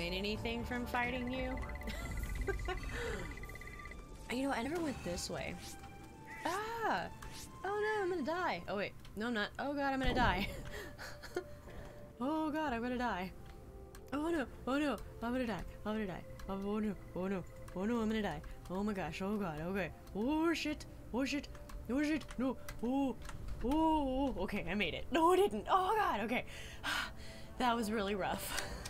win anything from fighting you. you know, I never went this way. Ah! Oh no, I'm gonna die. Oh wait, no I'm not. Oh god, I'm gonna die. oh god, I'm gonna die. Oh no, oh no, I'm gonna die. I'm gonna die. Oh no, oh no, oh no, I'm gonna die. Oh my gosh, oh god, okay. Oh shit, oh shit, oh shit, no, oh, oh, okay, I made it. No, I didn't. Oh god, okay. That was really rough.